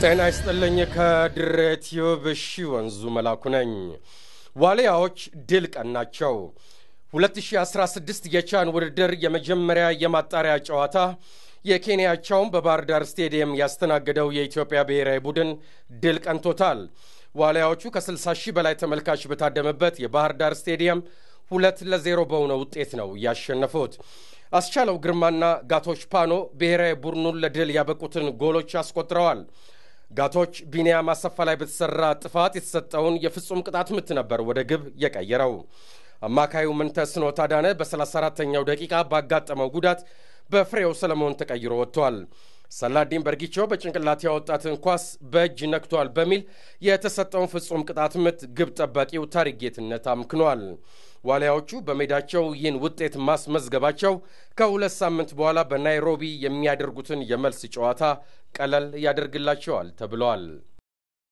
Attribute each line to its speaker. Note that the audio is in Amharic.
Speaker 1: ጤና ይስጥልኝ። ከድሬ ቲዩብ እሺ ወንዙ መላኩ ነኝ። ዋልያዎች ድል ቀናቸው። 2016 የቻን ውድድር የመጀመሪያ የማጣሪያ ጨዋታ የኬንያቻውን በባህር ዳር ስቴዲየም ያስተናገደው የኢትዮጵያ ብሔራዊ ቡድን ድል ቀንቶታል። ዋልያዎቹ ከ60 ሺህ በላይ ተመልካች በታደመበት የባህር ዳር ስቴዲየም ሁለት ለዜሮ በሆነ ውጤት ነው ያሸነፉት። አስቻለው ግርማና ጋቶች ፓኖ ብሔራዊ ቡድኑን ለድል ያበቁትን ጎሎች አስቆጥረዋል። ጋቶች ቢንያም አሰፋ ላይ በተሠራ ጥፋት የተሰጠውን የፍጹም ቅጣት ምት ነበር ወደ ግብ የቀየረው። አማካዩ ምንተስኖት አዳነ በ34ተኛው ደቂቃ ባጋጠመው ጉዳት በፍሬው ሰለሞን ተቀይሮ ወጥቷል። ሰላዲን በርጊቾ በጭንቅላት ያወጣትን ኳስ በእጅ ነክቷል በሚል የተሰጠውን ፍጹም ቅጣት ምት ግብ ጠባቂው ታሪክ ጌትነት አምክኗል። ዋልያዎቹ በሜዳቸው ይህን ውጤት ማስመዝገባቸው ከሁለት ሳምንት በኋላ በናይሮቢ የሚያደርጉትን የመልስ ጨዋታ ቀለል ያደርግላቸዋል ተብለዋል።